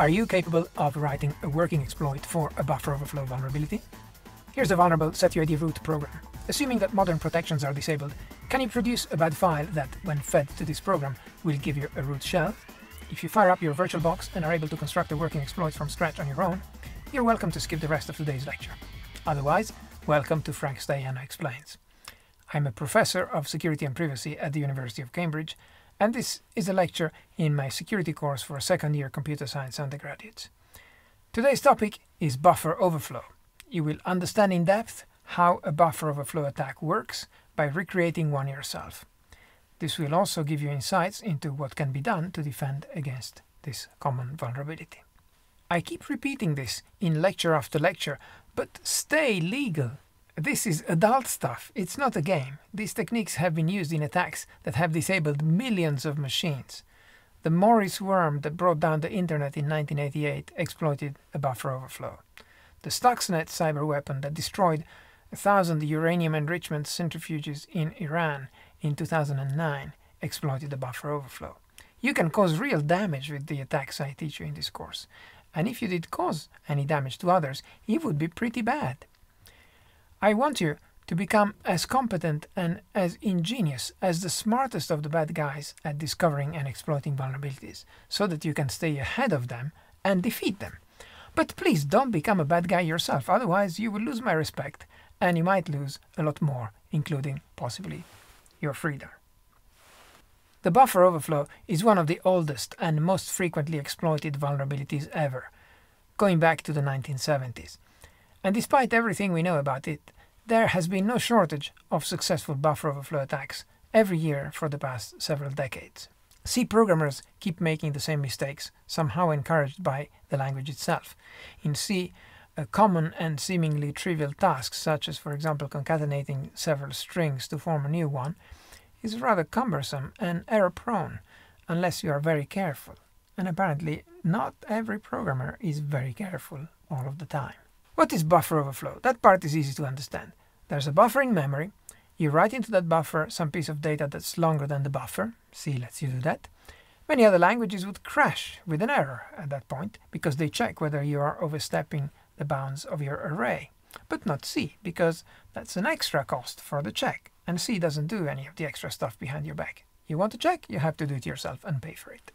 Are you capable of writing a working exploit for a buffer overflow vulnerability? Here's a vulnerable setuid root program. Assuming that modern protections are disabled, can you produce a bad file that, when fed to this program, will give you a root shell? If you fire up your VirtualBox and are able to construct a working exploit from scratch on your own, you're welcome to skip the rest of today's lecture. Otherwise, welcome to Frank Staiano Explains. I'm a professor of security and privacy at the University of Cambridge, and this is a lecture in my security course for second year computer science undergraduates. Today's topic is buffer overflow. You will understand in depth how a buffer overflow attack works by recreating one yourself. This will also give you insights into what can be done to defend against this common vulnerability. I keep repeating this in lecture after lecture, but stay legal. This is adult stuff, it's not a game. These techniques have been used in attacks that have disabled millions of machines. The Morris worm that brought down the internet in 1988 exploited a buffer overflow. The Stuxnet cyber weapon that destroyed a thousand uranium enrichment centrifuges in Iran in 2009 exploited a buffer overflow. You can cause real damage with the attacks I teach you in this course. And if you did cause any damage to others, it would be pretty bad. I want you to become as competent and as ingenious as the smartest of the bad guys at discovering and exploiting vulnerabilities, so that you can stay ahead of them and defeat them. But please don't become a bad guy yourself, otherwise you will lose my respect, and you might lose a lot more, including possibly your freedom. The buffer overflow is one of the oldest and most frequently exploited vulnerabilities ever, going back to the 1970s. And despite everything we know about it, there has been no shortage of successful buffer overflow attacks every year for the past several decades. C programmers keep making the same mistakes, somehow encouraged by the language itself. In C, a common and seemingly trivial task, such as, for example, concatenating several strings to form a new one, is rather cumbersome and error prone unless you are very careful. And apparently, not every programmer is very careful all of the time. What is buffer overflow? That part is easy to understand. There's a buffer in memory. You write into that buffer some piece of data that's longer than the buffer. C lets you do that. Many other languages would crash with an error at that point because they check whether you are overstepping the bounds of your array. But not C, because that's an extra cost for the check, and C doesn't do any of the extra stuff behind your back. You want to check, you have to do it yourself and pay for it.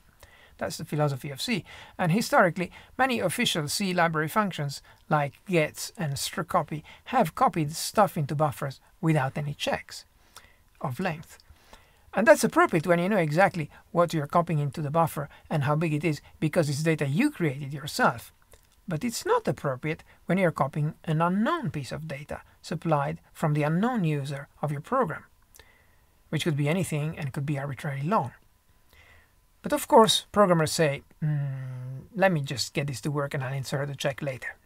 That's the philosophy of C. And historically, many official C library functions like gets and strucopy have copied stuff into buffers without any checks of length. And that's appropriate when you know exactly what you're copying into the buffer and how big it is because it's data you created yourself. But it's not appropriate when you're copying an unknown piece of data supplied from the unknown user of your program, which could be anything and could be arbitrarily long. But of course, programmers say, mm, let me just get this to work and I'll insert a check later.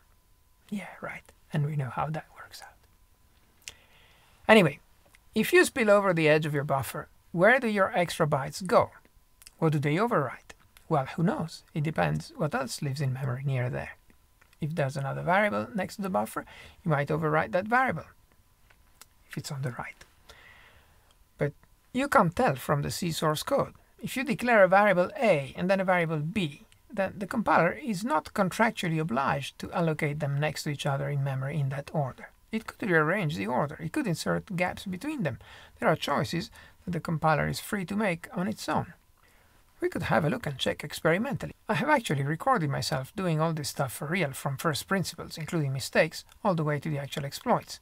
Yeah, right. And we know how that works out. Anyway, if you spill over the edge of your buffer, where do your extra bytes go? What do they overwrite? Well, who knows? It depends what else lives in memory near there. If there's another variable next to the buffer, you might overwrite that variable if it's on the right. But you can't tell from the C source code. If you declare a variable A and then a variable B, then the compiler is not contractually obliged to allocate them next to each other in memory in that order. It could rearrange the order. It could insert gaps between them. There are choices that the compiler is free to make on its own. We could have a look and check experimentally. I have actually recorded myself doing all this stuff for real from first principles, including mistakes, all the way to the actual exploits.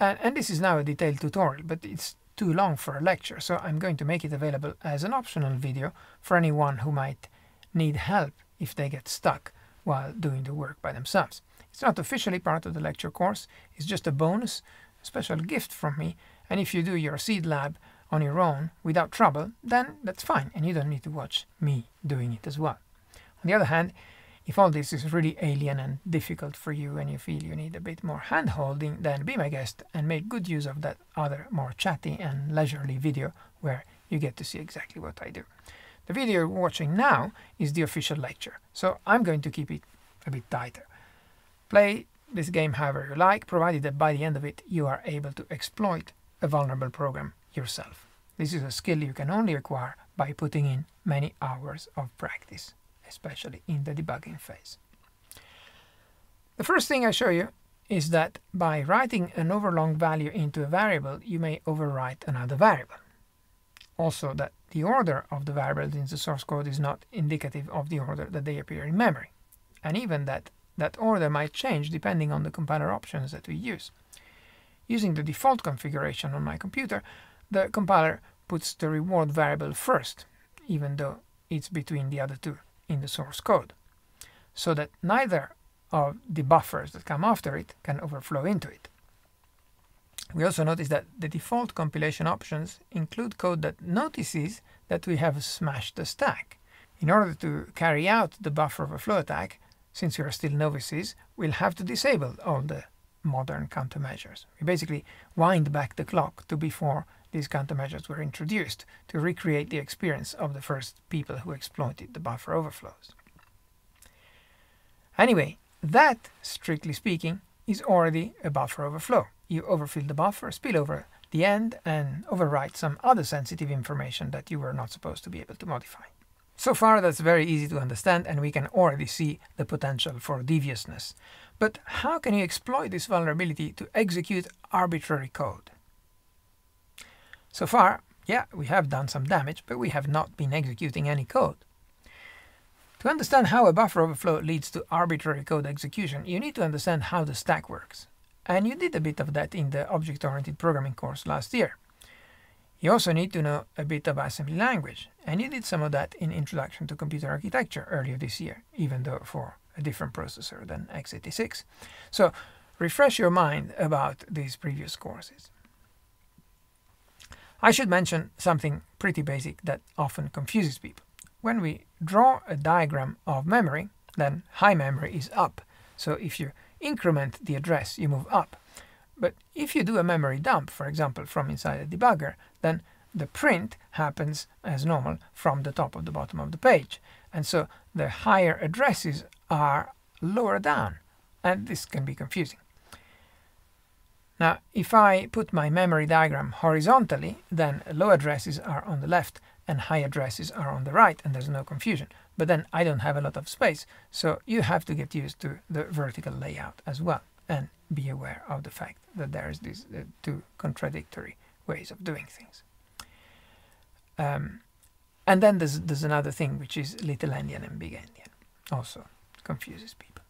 And, and this is now a detailed tutorial, but it's too long for a lecture, so I'm going to make it available as an optional video for anyone who might need help if they get stuck while doing the work by themselves. It's not officially part of the lecture course, it's just a bonus, a special gift from me, and if you do your seed lab on your own without trouble, then that's fine, and you don't need to watch me doing it as well. On the other hand, if all this is really alien and difficult for you and you feel you need a bit more hand holding, then be my guest and make good use of that other more chatty and leisurely video where you get to see exactly what I do. The video you're watching now is the official lecture, so I'm going to keep it a bit tighter. Play this game however you like, provided that by the end of it you are able to exploit a vulnerable program yourself. This is a skill you can only acquire by putting in many hours of practice. Especially in the debugging phase. The first thing I show you is that by writing an overlong value into a variable, you may overwrite another variable. Also that the order of the variables in the source code is not indicative of the order that they appear in memory, and even that that order might change depending on the compiler options that we use. Using the default configuration on my computer, the compiler puts the reward variable first, even though it's between the other two in the source code, so that neither of the buffers that come after it can overflow into it. We also notice that the default compilation options include code that notices that we have smashed the stack. In order to carry out the buffer overflow attack, since we are still novices, we'll have to disable all the modern countermeasures. We basically wind back the clock to before these countermeasures were introduced to recreate the experience of the first people who exploited the buffer overflows. Anyway, that, strictly speaking, is already a buffer overflow. You overfill the buffer, spill over the end, and overwrite some other sensitive information that you were not supposed to be able to modify. So far that's very easy to understand and we can already see the potential for deviousness. But how can you exploit this vulnerability to execute arbitrary code? So far, yeah, we have done some damage, but we have not been executing any code. To understand how a buffer overflow leads to arbitrary code execution, you need to understand how the stack works. And you did a bit of that in the object-oriented programming course last year. You also need to know a bit of assembly language, and you did some of that in Introduction to Computer Architecture earlier this year, even though for a different processor than x86. So refresh your mind about these previous courses. I should mention something pretty basic that often confuses people. When we draw a diagram of memory, then high memory is up. So if you increment the address, you move up. But if you do a memory dump, for example, from inside a debugger, then the print happens as normal from the top of the bottom of the page. And so the higher addresses are lower down, and this can be confusing. Now, if I put my memory diagram horizontally, then low addresses are on the left and high addresses are on the right, and there's no confusion. But then I don't have a lot of space, so you have to get used to the vertical layout as well, and be aware of the fact that there's these uh, two contradictory ways of doing things. Um, and then there's, there's another thing, which is little endian and big endian. Also confuses people.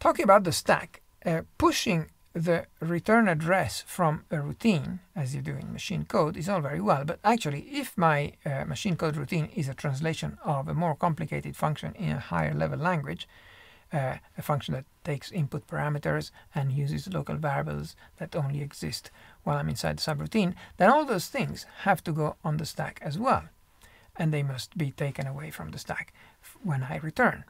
Talking about the stack, uh, pushing the return address from a routine, as you do in machine code, is all very well. But actually, if my uh, machine code routine is a translation of a more complicated function in a higher level language, uh, a function that takes input parameters and uses local variables that only exist while I'm inside the subroutine, then all those things have to go on the stack as well. And they must be taken away from the stack when I return.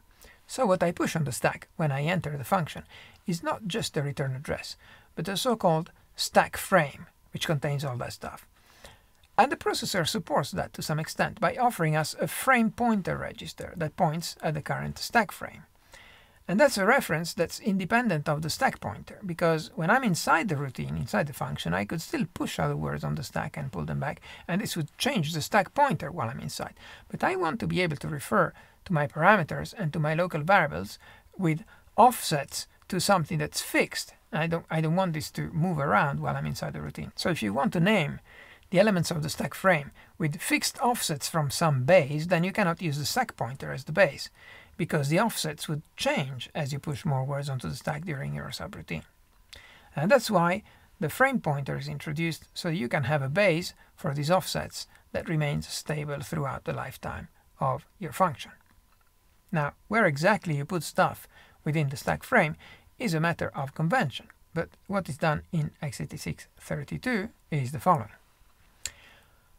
So what I push on the stack when I enter the function is not just the return address, but the so-called stack frame, which contains all that stuff. And the processor supports that to some extent by offering us a frame pointer register that points at the current stack frame. And that's a reference that's independent of the stack pointer, because when I'm inside the routine, inside the function, I could still push other words on the stack and pull them back, and this would change the stack pointer while I'm inside. But I want to be able to refer to my parameters and to my local variables with offsets to something that's fixed. I don't, I don't want this to move around while I'm inside the routine. So if you want to name the elements of the stack frame with fixed offsets from some base, then you cannot use the stack pointer as the base, because the offsets would change as you push more words onto the stack during your subroutine. And that's why the frame pointer is introduced so you can have a base for these offsets that remains stable throughout the lifetime of your function. Now, where exactly you put stuff within the stack frame is a matter of convention, but what is done in x86 32 is the following.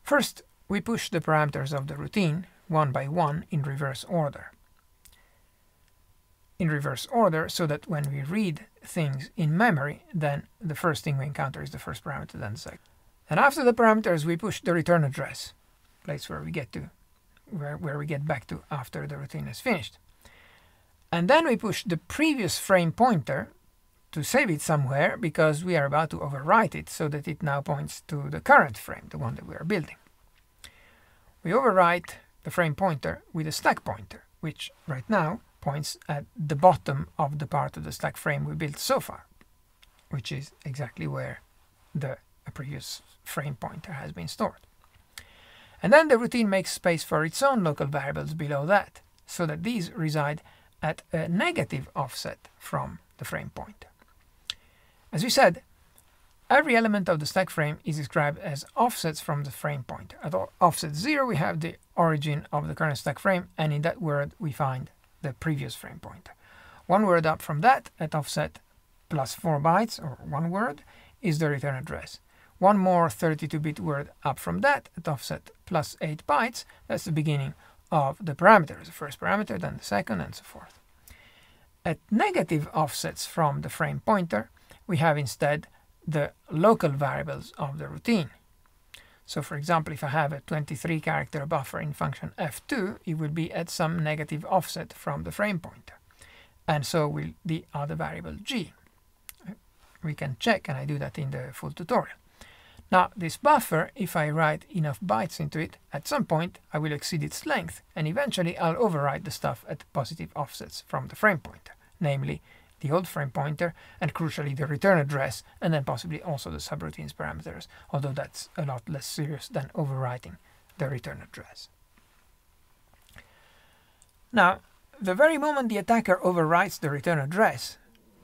First, we push the parameters of the routine one by one in reverse order. In reverse order so that when we read things in memory, then the first thing we encounter is the first parameter, then the second. And after the parameters, we push the return address, place where we get to, where, where we get back to after the routine is finished. And then we push the previous frame pointer to save it somewhere because we are about to overwrite it so that it now points to the current frame, the one that we are building. We overwrite the frame pointer with a stack pointer, which right now points at the bottom of the part of the stack frame we built so far, which is exactly where the previous frame pointer has been stored. And then the routine makes space for its own local variables below that, so that these reside at a negative offset from the frame point. As we said, every element of the stack frame is described as offsets from the frame point. At offset 0 we have the origin of the current stack frame and in that word we find the previous frame pointer. One word up from that at offset plus 4 bytes or one word is the return address. One more 32-bit word up from that at offset plus 8 bytes, that's the beginning of the parameters, the first parameter, then the second, and so forth. At negative offsets from the frame pointer, we have instead the local variables of the routine. So for example, if I have a 23 character buffer in function f2, it will be at some negative offset from the frame pointer. And so will the other variable g. We can check, and I do that in the full tutorial. Now, this buffer, if I write enough bytes into it, at some point I will exceed its length, and eventually I'll overwrite the stuff at positive offsets from the frame pointer, namely the old frame pointer, and crucially the return address, and then possibly also the subroutines parameters, although that's a lot less serious than overwriting the return address. Now, the very moment the attacker overwrites the return address,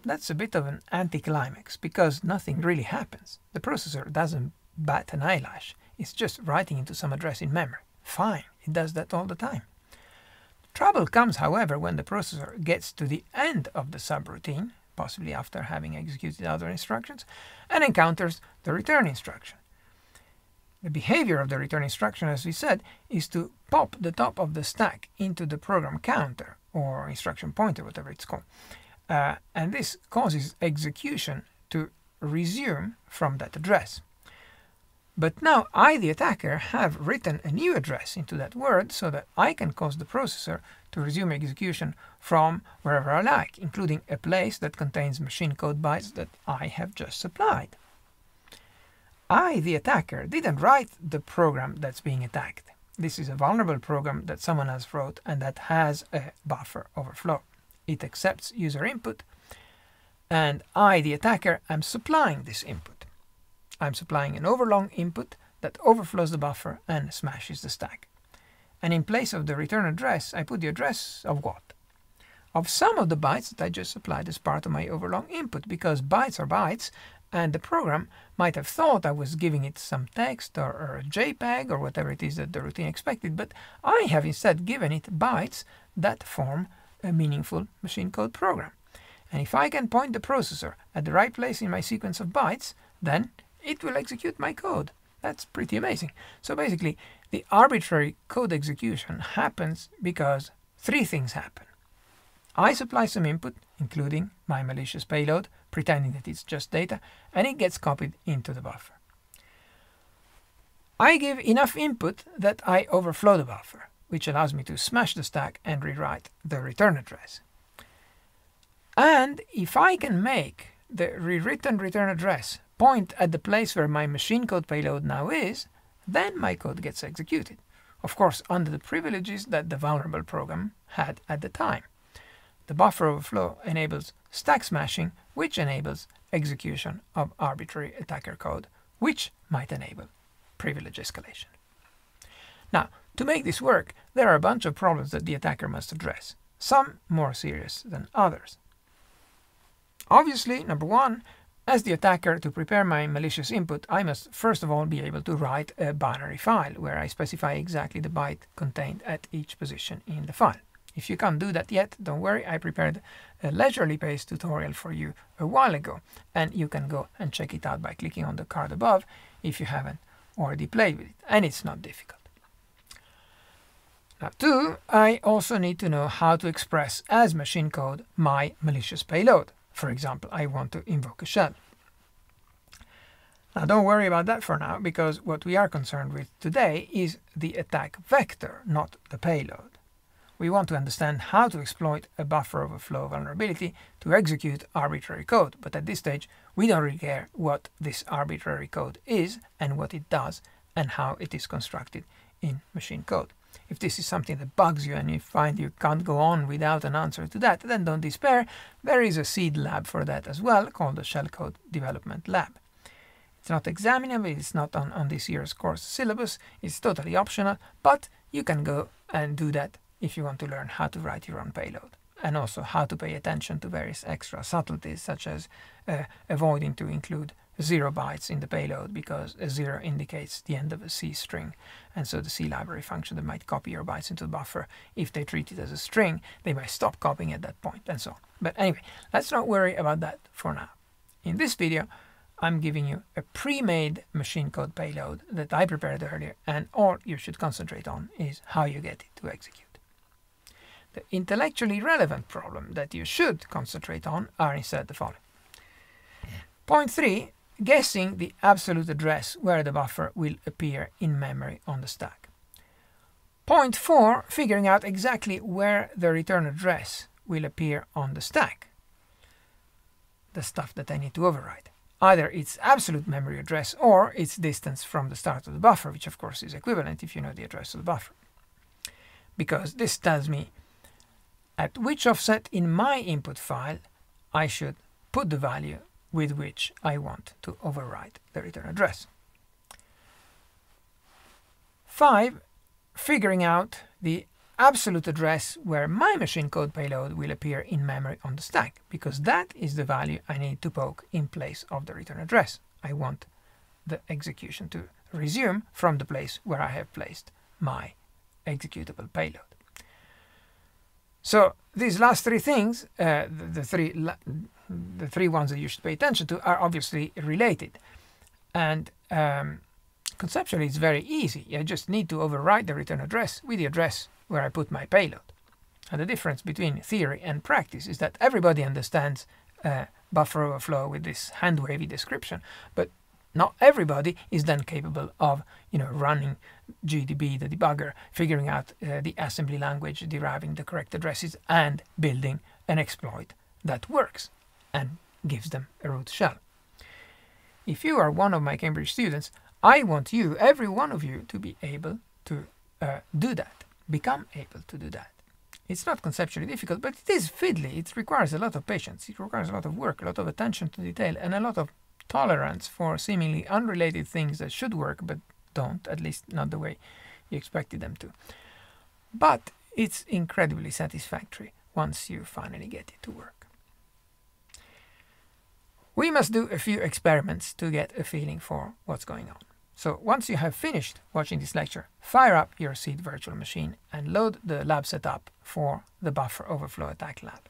that's a bit of an anticlimax, because nothing really happens. The processor doesn't bat an eyelash, it's just writing into some address in memory. Fine, it does that all the time. Trouble comes, however, when the processor gets to the end of the subroutine, possibly after having executed other instructions, and encounters the return instruction. The behavior of the return instruction, as we said, is to pop the top of the stack into the program counter, or instruction pointer, whatever it's called. Uh, and this causes execution to resume from that address. But now I, the attacker, have written a new address into that word so that I can cause the processor to resume execution from wherever I like, including a place that contains machine code bytes that I have just supplied. I, the attacker, didn't write the program that's being attacked. This is a vulnerable program that someone else wrote and that has a buffer overflow. It accepts user input and I, the attacker, am supplying this input. I'm supplying an overlong input that overflows the buffer and smashes the stack. And in place of the return address, I put the address of what? Of some of the bytes that I just supplied as part of my overlong input, because bytes are bytes, and the program might have thought I was giving it some text or, or, a JPEG or whatever it is that the routine expected, but I have instead given it bytes that form a meaningful machine code program. And if I can point the processor at the right place in my sequence of bytes, then it will execute my code. That's pretty amazing. So basically, the arbitrary code execution happens because three things happen. I supply some input, including my malicious payload, pretending that it's just data, and it gets copied into the buffer. I give enough input that I overflow the buffer, which allows me to smash the stack and rewrite the return address. And if I can make the rewritten return address point at the place where my machine code payload now is, then my code gets executed. Of course, under the privileges that the vulnerable program had at the time. The buffer overflow enables stack smashing, which enables execution of arbitrary attacker code, which might enable privilege escalation. Now, to make this work, there are a bunch of problems that the attacker must address, some more serious than others. Obviously, number one, as the attacker, to prepare my malicious input, I must first of all be able to write a binary file where I specify exactly the byte contained at each position in the file. If you can't do that yet, don't worry, I prepared a leisurely paced tutorial for you a while ago, and you can go and check it out by clicking on the card above if you haven't already played with it, and it's not difficult. Now, two, I also need to know how to express as machine code my malicious payload. For example, I want to invoke a shell. Now don't worry about that for now, because what we are concerned with today is the attack vector, not the payload. We want to understand how to exploit a buffer overflow vulnerability to execute arbitrary code, but at this stage we don't really care what this arbitrary code is and what it does and how it is constructed in machine code. If this is something that bugs you and you find you can't go on without an answer to that, then don't despair. There is a seed lab for that as well called the Shellcode Development Lab. It's not examinable, it's not on, on this year's course syllabus, it's totally optional, but you can go and do that if you want to learn how to write your own payload and also how to pay attention to various extra subtleties such as uh, avoiding to include zero bytes in the payload because a zero indicates the end of a C string and so the C library function that might copy your bytes into the buffer if they treat it as a string they might stop copying at that point and so on. But anyway let's not worry about that for now. In this video I'm giving you a pre-made machine code payload that I prepared earlier and all you should concentrate on is how you get it to execute. The intellectually relevant problem that you should concentrate on are instead the following. Point 3 guessing the absolute address where the buffer will appear in memory on the stack. Point 4. Figuring out exactly where the return address will appear on the stack. The stuff that I need to override. Either its absolute memory address or its distance from the start of the buffer, which of course is equivalent if you know the address of the buffer. Because this tells me at which offset in my input file I should put the value with which I want to override the return address. 5. Figuring out the absolute address where my machine code payload will appear in memory on the stack, because that is the value I need to poke in place of the return address. I want the execution to resume from the place where I have placed my executable payload. So these last three things, uh, the, the, three the three ones that you should pay attention to, are obviously related. And um, conceptually, it's very easy. I just need to override the return address with the address where I put my payload. And the difference between theory and practice is that everybody understands uh, buffer overflow with this hand-wavy description, but not everybody is then capable of, you know, running GDB, the debugger, figuring out uh, the assembly language, deriving the correct addresses, and building an exploit that works and gives them a root shell. If you are one of my Cambridge students, I want you, every one of you, to be able to uh, do that, become able to do that. It's not conceptually difficult, but it is fiddly. It requires a lot of patience. It requires a lot of work, a lot of attention to detail, and a lot of tolerance for seemingly unrelated things that should work but don't, at least not the way you expected them to. But it's incredibly satisfactory once you finally get it to work. We must do a few experiments to get a feeling for what's going on. So once you have finished watching this lecture, fire up your seed virtual machine and load the lab setup for the buffer overflow attack lab.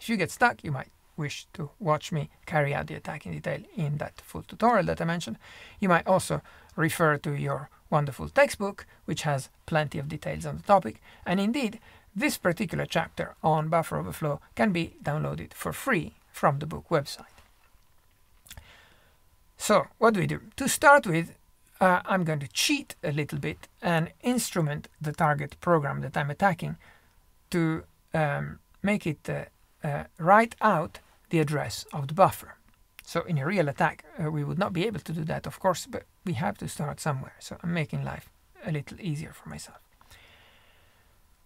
If you get stuck, you might wish to watch me carry out the attack in detail in that full tutorial that I mentioned, you might also refer to your wonderful textbook, which has plenty of details on the topic. And indeed, this particular chapter on buffer overflow can be downloaded for free from the book website. So, what do we do? To start with, uh, I'm going to cheat a little bit and instrument the target program that I'm attacking to um, make it uh, uh, write out the address of the buffer. So in a real attack, uh, we would not be able to do that, of course, but we have to start somewhere. So I'm making life a little easier for myself.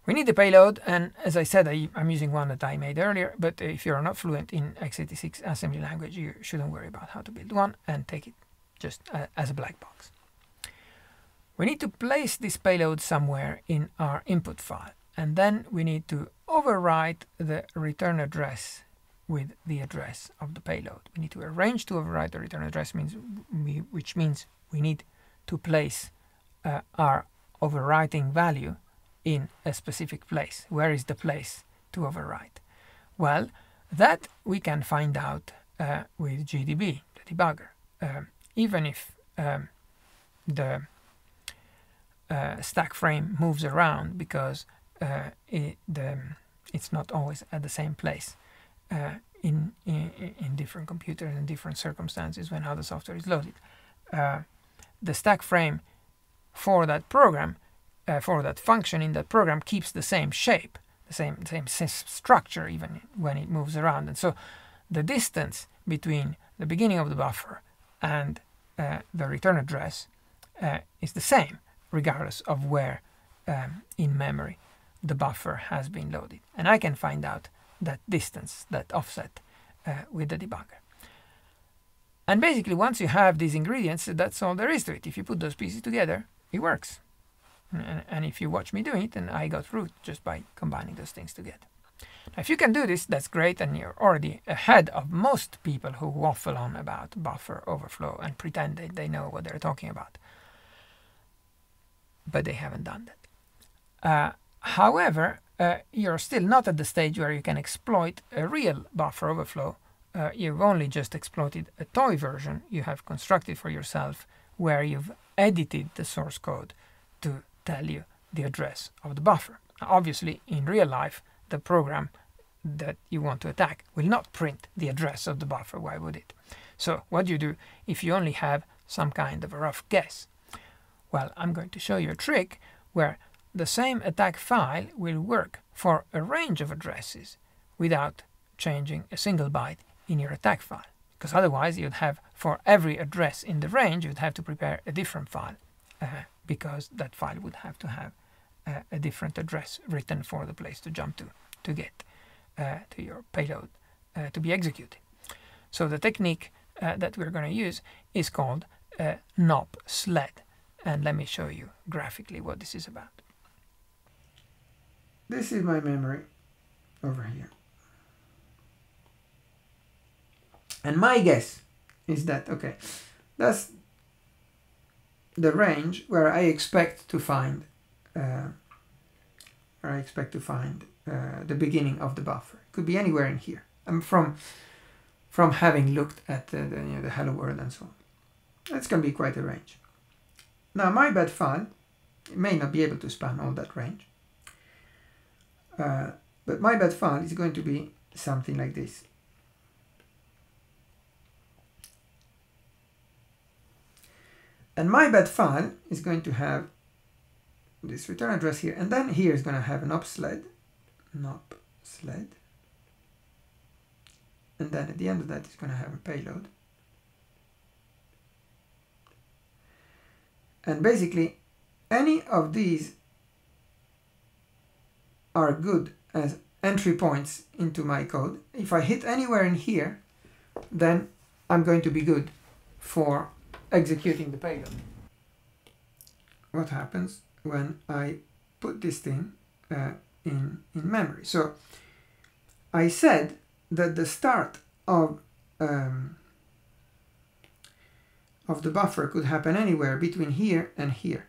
We need the payload, and as I said, I, am using one that I made earlier, but if you're not fluent in x86 assembly language, you shouldn't worry about how to build one and take it just uh, as a black box. We need to place this payload somewhere in our input file, and then we need to overwrite the return address with the address of the payload. We need to arrange to overwrite the return address, means we, which means we need to place uh, our overwriting value in a specific place. Where is the place to overwrite? Well, that we can find out uh, with GDB, the debugger. Um, even if um, the uh, stack frame moves around because uh, it, the, it's not always at the same place uh, in, in, in different computers and different circumstances when how the software is loaded. Uh, the stack frame for that program, uh, for that function in that program, keeps the same shape, the same same structure even when it moves around. And so, the distance between the beginning of the buffer and uh, the return address uh, is the same, regardless of where um, in memory the buffer has been loaded. And I can find out that distance, that offset uh, with the debugger. And basically, once you have these ingredients, that's all there is to it. If you put those pieces together, it works. And, and if you watch me doing it, then I got root just by combining those things together. Now, if you can do this, that's great, and you're already ahead of most people who waffle on about buffer overflow and pretend that they know what they're talking about. But they haven't done that. Uh, however, uh, you're still not at the stage where you can exploit a real buffer overflow. Uh, you've only just exploited a toy version you have constructed for yourself where you've edited the source code tell you the address of the buffer. Obviously, in real life, the program that you want to attack will not print the address of the buffer. Why would it? So what do you do if you only have some kind of a rough guess? Well, I'm going to show you a trick where the same attack file will work for a range of addresses without changing a single byte in your attack file. Because otherwise you'd have, for every address in the range, you'd have to prepare a different file uh, because that file would have to have uh, a different address written for the place to jump to to get uh, to your payload uh, to be executed. So the technique uh, that we're going to use is called uh, NOP sled. And let me show you graphically what this is about. This is my memory over here. And my guess is that, okay, that's the range where I expect to find uh, where I expect to find uh, the beginning of the buffer. It could be anywhere in here. I'm from from having looked at the, the, you know, the hello world and so on. That's going to be quite a range. Now my bad file may not be able to span all that range. Uh, but my bad file is going to be something like this. And my bad file is going to have this return address here. And then here is going to have an op sled, nop sled. And then at the end of that, it's going to have a payload. And basically, any of these are good as entry points into my code. If I hit anywhere in here, then I'm going to be good for executing the payload. What happens when I put this thing uh, in, in memory. So I said that the start of um, of the buffer could happen anywhere between here and here.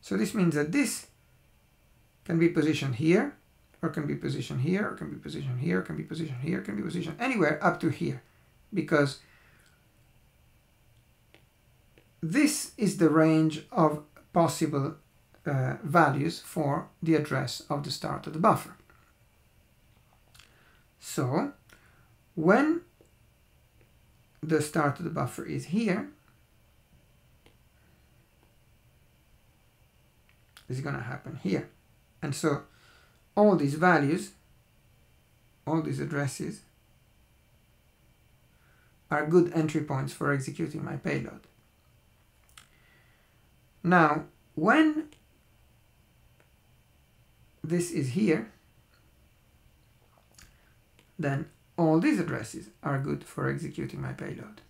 So this means that this can be positioned here, or can be positioned here, or can be positioned here, can be positioned here, can be positioned anywhere up to here, because this is the range of possible uh, values for the address of the start of the buffer. So when the start of the buffer is here, this is going to happen here. And so all these values, all these addresses, are good entry points for executing my payload. Now, when this is here, then all these addresses are good for executing my payload.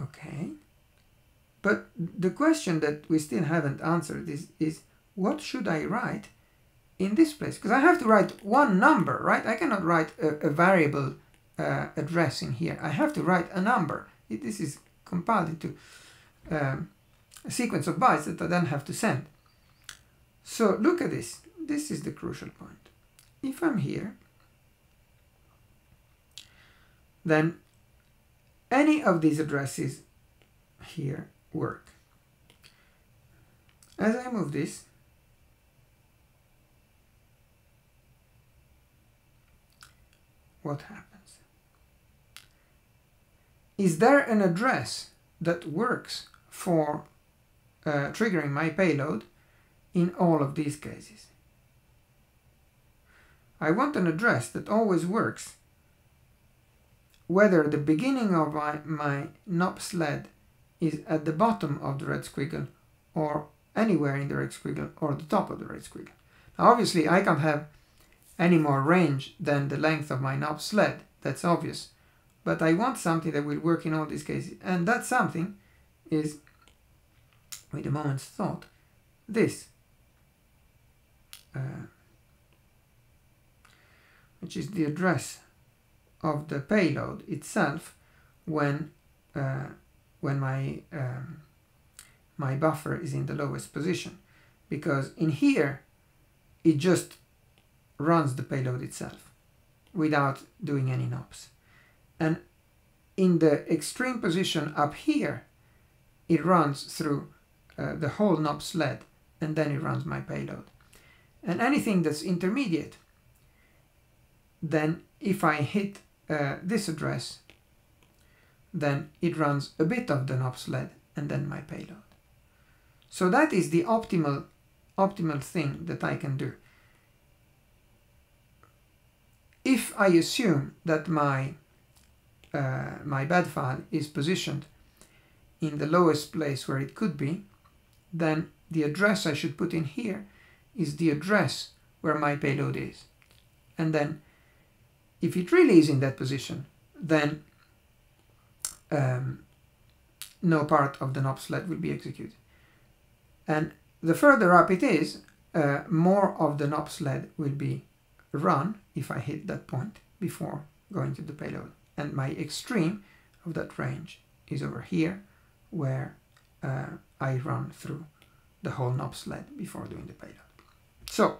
Okay. But the question that we still haven't answered is, is what should I write in this place? Because I have to write one number, right? I cannot write a, a variable uh, address in here. I have to write a number. This is compiled into um, a sequence of bytes that I then have to send. So look at this. This is the crucial point. If I'm here, then any of these addresses here work. As I move this, what happens? Is there an address that works for uh, triggering my payload in all of these cases. I want an address that always works whether the beginning of my, my NOP sled is at the bottom of the red squiggle or anywhere in the red squiggle or the top of the red squiggle. Now obviously I can't have any more range than the length of my knob sled, that's obvious. But I want something that will work in all these cases. And that something is, with a moment's thought, this. Uh, which is the address of the payload itself when uh, when my um, my buffer is in the lowest position because in here it just runs the payload itself without doing any knobs and in the extreme position up here it runs through uh, the whole knob sled and then it runs my payload and anything that's intermediate then if I hit uh, this address then it runs a bit of the knob sled and then my payload. So that is the optimal optimal thing that I can do. If I assume that my uh, my bed file is positioned in the lowest place where it could be, then the address I should put in here is the address where my payload is. And then if it really is in that position, then um, no part of the knob sled will be executed. And the further up it is, uh, more of the knob sled will be run if I hit that point before going to the payload. And my extreme of that range is over here where uh, I run through the whole knob sled before doing the payload. So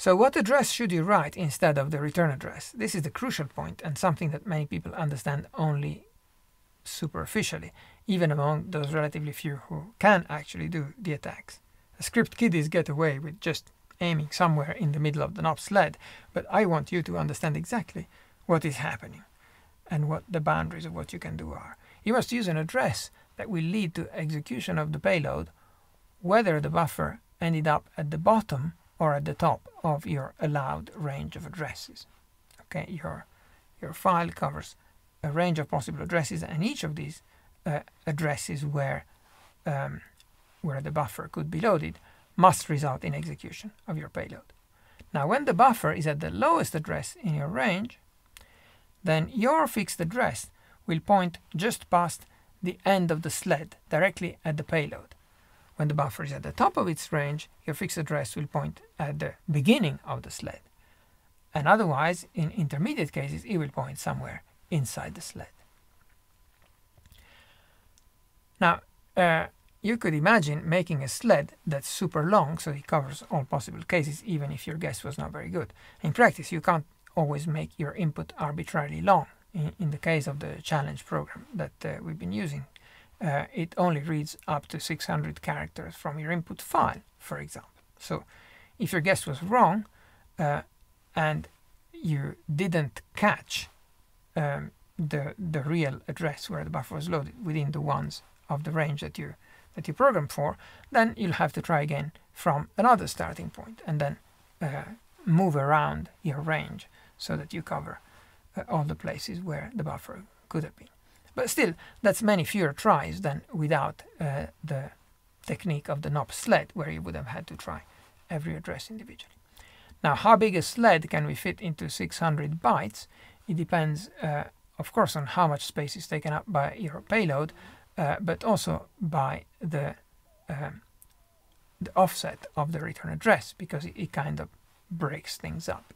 so what address should you write instead of the return address? This is the crucial point and something that many people understand only superficially, even among those relatively few who can actually do the attacks. The script kiddies get away with just aiming somewhere in the middle of the knob sled, but I want you to understand exactly what is happening and what the boundaries of what you can do are. You must use an address that will lead to execution of the payload, whether the buffer ended up at the bottom or at the top of your allowed range of addresses. Okay, your, your file covers a range of possible addresses and each of these uh, addresses where, um, where the buffer could be loaded must result in execution of your payload. Now when the buffer is at the lowest address in your range, then your fixed address will point just past the end of the sled directly at the payload. When the buffer is at the top of its range, your fixed address will point at the beginning of the sled. And otherwise, in intermediate cases, it will point somewhere inside the sled. Now, uh, you could imagine making a sled that's super long so it covers all possible cases even if your guess was not very good. In practice, you can't always make your input arbitrarily long. In, in the case of the challenge program that uh, we've been using uh, it only reads up to 600 characters from your input file, for example. So if your guess was wrong uh, and you didn't catch um, the, the real address where the buffer was loaded within the ones of the range that you that you programmed for, then you'll have to try again from another starting point and then uh, move around your range so that you cover all the places where the buffer could have been. But still, that's many fewer tries than without uh, the technique of the knob sled, where you would have had to try every address individually. Now, how big a sled can we fit into 600 bytes? It depends, uh, of course, on how much space is taken up by your payload, uh, but also by the, um, the offset of the return address, because it, it kind of breaks things up.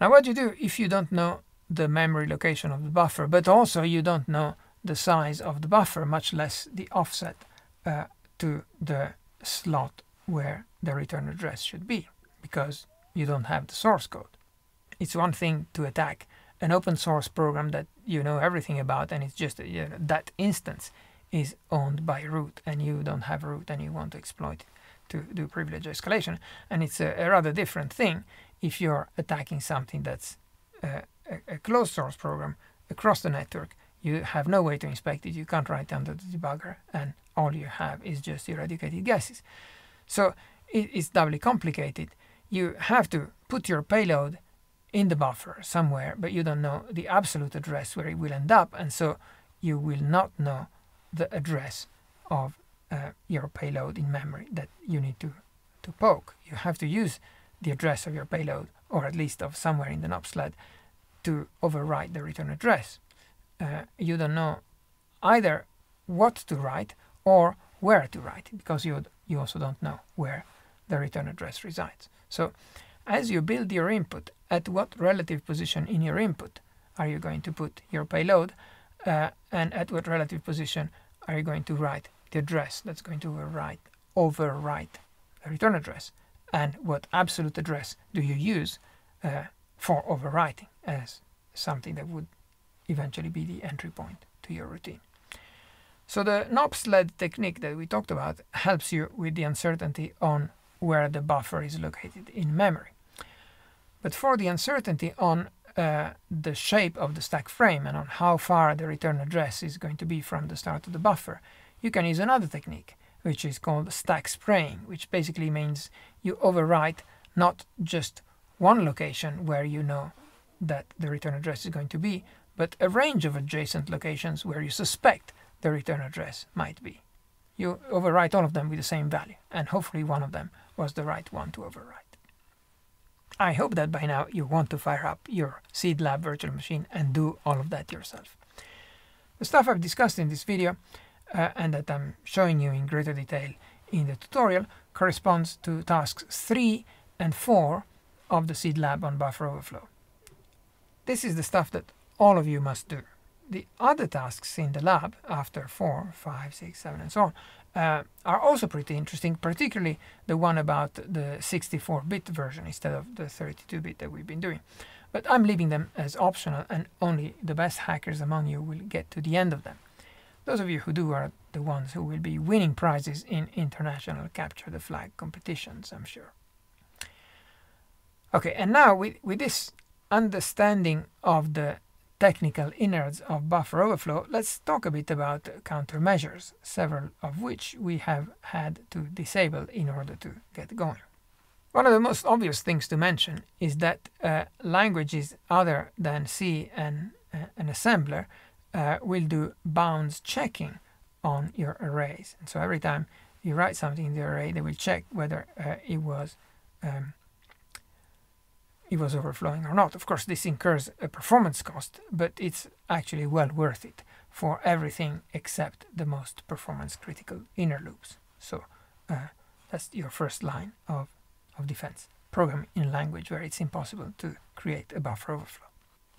Now, what do you do if you don't know the memory location of the buffer, but also you don't know the size of the buffer, much less the offset uh, to the slot where the return address should be, because you don't have the source code. It's one thing to attack an open source program that you know everything about, and it's just you know, that instance is owned by root, and you don't have root, and you want to exploit it to do privilege escalation. And it's a, a rather different thing if you're attacking something that's a, a closed source program across the network, you have no way to inspect it. You can't write under the debugger, and all you have is just eradicated guesses. So it is doubly complicated. You have to put your payload in the buffer somewhere, but you don't know the absolute address where it will end up, and so you will not know the address of uh, your payload in memory that you need to, to poke. You have to use the address of your payload, or at least of somewhere in the NOP sled, to overwrite the return address. Uh, you don't know either what to write or where to write because you, you also don't know where the return address resides. So as you build your input, at what relative position in your input are you going to put your payload uh, and at what relative position are you going to write the address that's going to overwrite, overwrite the return address and what absolute address do you use uh, for overwriting as something that would eventually be the entry point to your routine. So the NOP sled technique that we talked about helps you with the uncertainty on where the buffer is located in memory. But for the uncertainty on uh, the shape of the stack frame and on how far the return address is going to be from the start of the buffer, you can use another technique, which is called stack spraying, which basically means you overwrite not just one location where you know that the return address is going to be, but a range of adjacent locations where you suspect the return address might be. You overwrite all of them with the same value, and hopefully one of them was the right one to overwrite. I hope that by now you want to fire up your SEED Lab virtual machine and do all of that yourself. The stuff I've discussed in this video uh, and that I'm showing you in greater detail in the tutorial corresponds to tasks 3 and 4 of the SEED Lab on buffer overflow. This is the stuff that all of you must do. The other tasks in the lab after 4, 5, 6, 7 and so on uh, are also pretty interesting, particularly the one about the 64-bit version instead of the 32-bit that we've been doing. But I'm leaving them as optional and only the best hackers among you will get to the end of them. Those of you who do are the ones who will be winning prizes in international capture the flag competitions, I'm sure. Okay, and now with, with this understanding of the technical innards of buffer overflow, let's talk a bit about countermeasures, several of which we have had to disable in order to get going. One of the most obvious things to mention is that uh, languages other than C and uh, an assembler uh, will do bounds checking on your arrays. And so every time you write something in the array, they will check whether uh, it was um, it was overflowing or not. Of course, this incurs a performance cost, but it's actually well worth it for everything except the most performance critical inner loops. So uh, that's your first line of, of defense. Program in language where it's impossible to create a buffer overflow.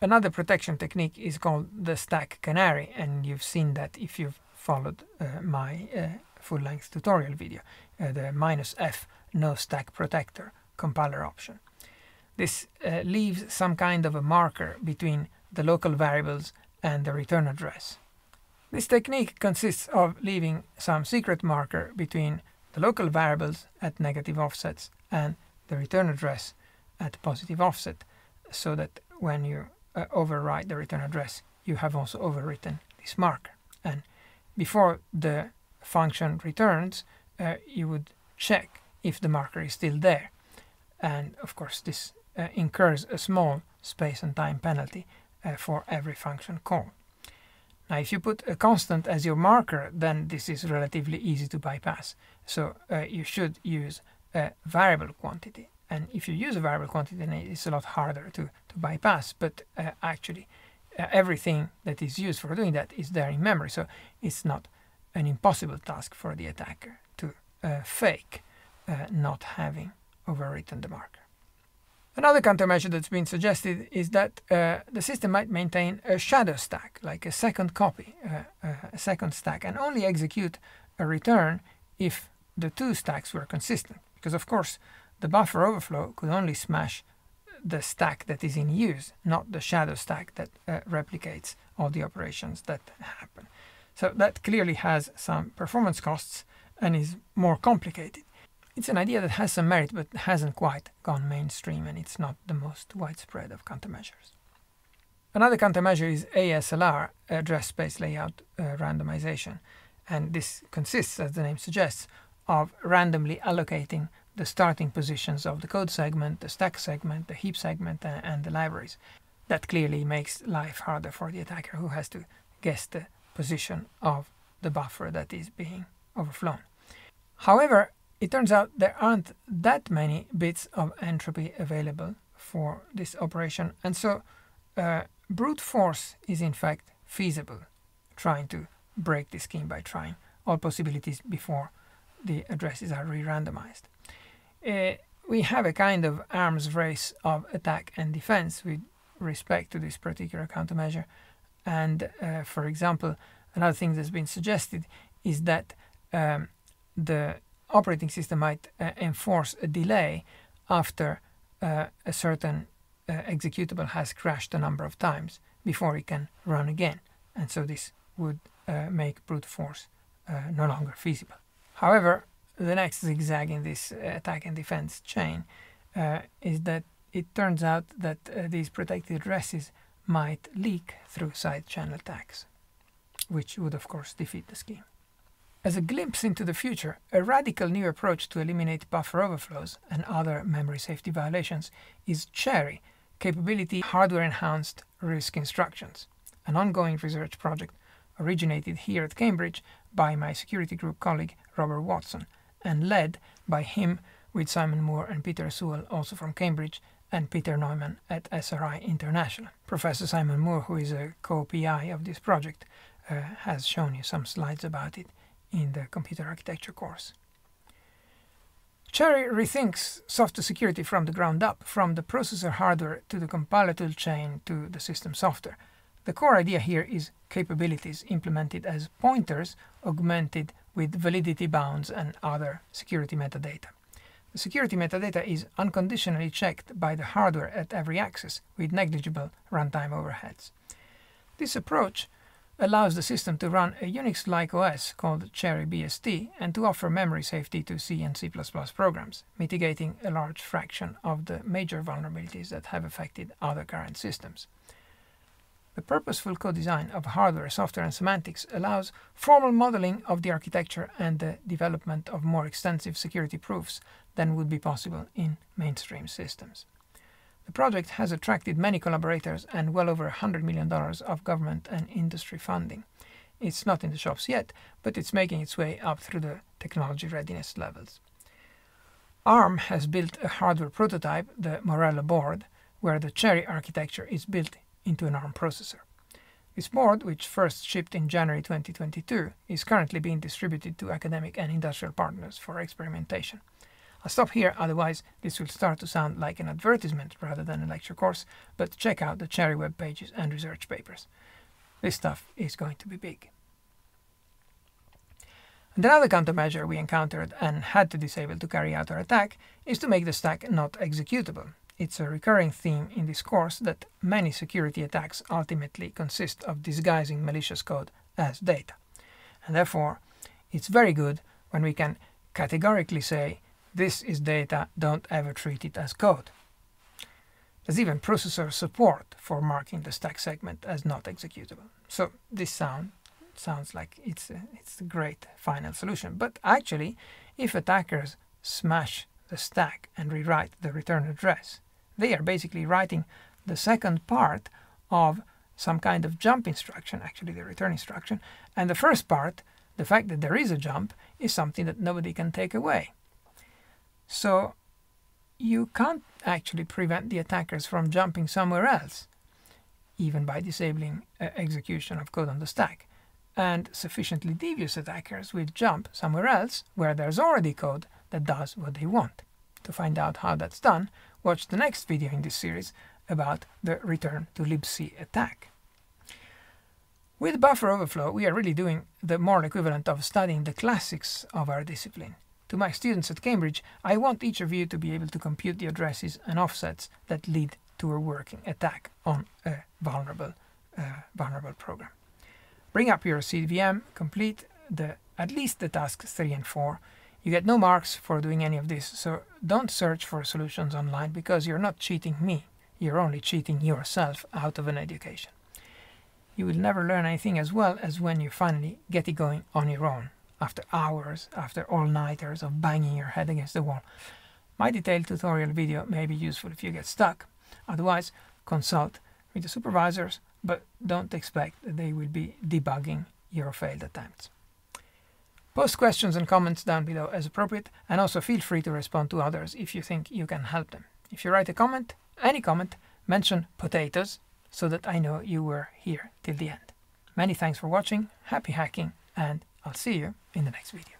Another protection technique is called the stack canary, and you've seen that if you've followed uh, my uh, full-length tutorial video, uh, the minus F no stack protector compiler option. This uh, leaves some kind of a marker between the local variables and the return address. This technique consists of leaving some secret marker between the local variables at negative offsets and the return address at positive offset so that when you uh, overwrite the return address you have also overwritten this marker and before the function returns uh, you would check if the marker is still there and of course this uh, incurs a small space and time penalty uh, for every function call. Now if you put a constant as your marker then this is relatively easy to bypass. So uh, you should use a variable quantity and if you use a variable quantity then it's a lot harder to, to bypass but uh, actually uh, everything that is used for doing that is there in memory so it's not an impossible task for the attacker to uh, fake not having overwritten the marker. Another countermeasure that's been suggested is that uh, the system might maintain a shadow stack, like a second copy, uh, uh, a second stack, and only execute a return if the two stacks were consistent. Because of course, the buffer overflow could only smash the stack that is in use, not the shadow stack that uh, replicates all the operations that happen. So that clearly has some performance costs and is more complicated. It's an idea that has some merit but hasn't quite gone mainstream and it's not the most widespread of countermeasures. Another countermeasure is ASLR, address space layout uh, randomization, and this consists, as the name suggests, of randomly allocating the starting positions of the code segment, the stack segment, the heap segment, and the libraries. That clearly makes life harder for the attacker who has to guess the position of the buffer that is being overflown. However, it turns out there aren't that many bits of entropy available for this operation, and so uh, brute force is in fact feasible, trying to break the scheme by trying all possibilities before the addresses are re-randomized. Uh, we have a kind of arms race of attack and defense with respect to this particular countermeasure. And uh, for example, another thing that's been suggested is that um, the operating system might uh, enforce a delay after uh, a certain uh, executable has crashed a number of times before it can run again. And so this would uh, make brute force no longer feasible. However, the next zigzag in this uh, attack and defense chain uh, is that it turns out that uh, these protected addresses might leak through side channel attacks, which would of course defeat the scheme. As a glimpse into the future, a radical new approach to eliminate buffer overflows and other memory safety violations is CHERI, Capability Hardware Enhanced RISC Instructions, an ongoing research project originated here at Cambridge by my security group colleague Robert Watson and led by him with Simon Moore and Peter Sewell, also from Cambridge, and Peter Neumann at SRI International. Professor Simon Moore, who is a co-PI of this project, uh, has shown you some slides about it in the computer architecture course. CHERI rethinks software security from the ground up, from the processor hardware to the compiler tool chain to the system software. The core idea here is capabilities implemented as pointers augmented with validity bounds and other security metadata. The security metadata is unconditionally checked by the hardware at every access with negligible runtime overheads. This approach allows the system to run a Unix-like OS called CheriBSD and to offer memory safety to C and C++ programs, mitigating a large fraction of the major vulnerabilities that have affected other current systems. The purposeful co-design of hardware, software and semantics allows formal modeling of the architecture and the development of more extensive security proofs than would be possible in mainstream systems. The project has attracted many collaborators and well over $100 million of government and industry funding. It's not in the shops yet, but it's making its way up through the technology readiness levels. ARM has built a hardware prototype, the Morello board, where the CHERI architecture is built into an ARM processor. This board, which first shipped in January 2022, is currently being distributed to academic and industrial partners for experimentation. I'll stop here, otherwise this will start to sound like an advertisement rather than a lecture course, but check out the CHERI web pages and research papers. This stuff is going to be big. And another countermeasure we encountered and had to disable to carry out our attack is to make the stack not executable. It's a recurring theme in this course that many security attacks ultimately consist of disguising malicious code as data. And therefore, it's very good when we can categorically say this is data, don't ever treat it as code. There's even processor support for marking the stack segment as not executable. So this sound sounds like it's a, it's a great final solution. But actually, if attackers smash the stack and rewrite the return address, they are basically writing the second part of some kind of jump instruction, actually the return instruction, and the first part, the fact that there is a jump, is something that nobody can take away. So you can't actually prevent the attackers from jumping somewhere else, even by disabling uh, execution of code on the stack. And sufficiently devious attackers will jump somewhere else where there's already code that does what they want. To find out how that's done, watch the next video in this series about the return to libc attack. With buffer overflow, we are really doing the moral equivalent of studying the classics of our discipline. To my students at Cambridge, I want each of you to be able to compute the addresses and offsets that lead to a working attack on a vulnerable, uh, vulnerable program. Bring up your CVM, complete the at least the tasks 3 and 4. You get no marks for doing any of this, so don't search for solutions online because you're not cheating me. You're only cheating yourself out of an education. You will never learn anything as well as when you finally get it going on your own after hours, after all-nighters of banging your head against the wall. My detailed tutorial video may be useful if you get stuck. Otherwise, consult with the supervisors, but don't expect that they will be debugging your failed attempts. Post questions and comments down below as appropriate, and also feel free to respond to others if you think you can help them. If you write a comment, any comment, mention potatoes so that I know you were here till the end. Many thanks for watching, happy hacking, and I'll see you in the next video.